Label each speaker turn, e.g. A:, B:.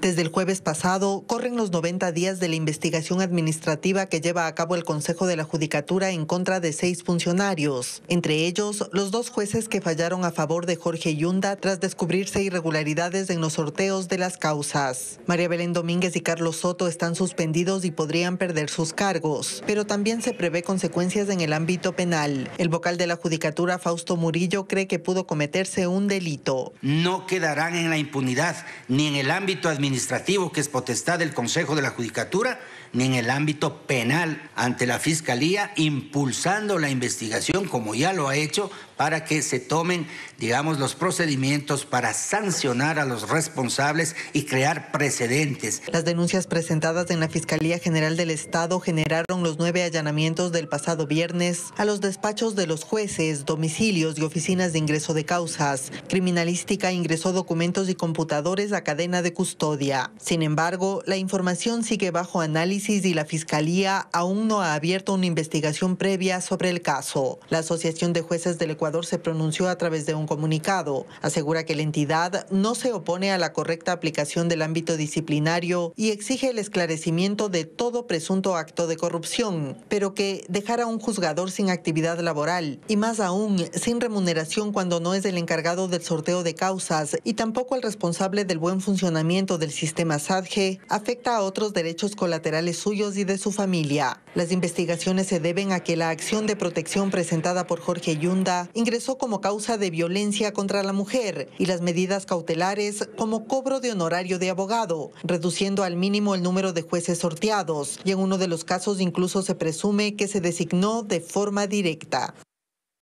A: Desde el jueves pasado corren los 90 días de la investigación administrativa que lleva a cabo el Consejo de la Judicatura en contra de seis funcionarios, entre ellos los dos jueces que fallaron a favor de Jorge Yunda tras descubrirse irregularidades en los sorteos de las causas. María Belén Domínguez y Carlos Soto están suspendidos y podrían perder sus cargos, pero también se prevé consecuencias en el ámbito penal. El vocal de la Judicatura, Fausto Murillo, cree que pudo cometerse un delito.
B: No quedarán en la impunidad ni en el ámbito administrativo administrativo, que es potestad del Consejo de la Judicatura, ni en el ámbito penal ante la Fiscalía, impulsando la investigación, como ya lo ha hecho, para que se tomen, digamos, los procedimientos para sancionar a los responsables y crear precedentes.
A: Las denuncias presentadas en la Fiscalía General del Estado generaron los nueve allanamientos del pasado viernes a los despachos de los jueces, domicilios y oficinas de ingreso de causas. Criminalística ingresó documentos y computadores a cadena de custodia. Sin embargo, la información sigue bajo análisis y la Fiscalía aún no ha abierto una investigación previa sobre el caso. La Asociación de Jueces del Ecuador se pronunció a través de un comunicado. Asegura que la entidad no se opone a la correcta aplicación del ámbito disciplinario y exige el esclarecimiento de todo presunto acto de corrupción, pero que dejar a un juzgador sin actividad laboral y más aún sin remuneración cuando no es el encargado del sorteo de causas y tampoco el responsable del buen funcionamiento del sistema SADGE afecta a otros derechos colaterales suyos y de su familia. Las investigaciones se deben a que la acción de protección presentada por Jorge Yunda ingresó como causa de violencia contra la mujer y las medidas cautelares como cobro de honorario de abogado, reduciendo al mínimo el número de jueces sorteados y en uno de los casos incluso se presume que se designó de forma directa.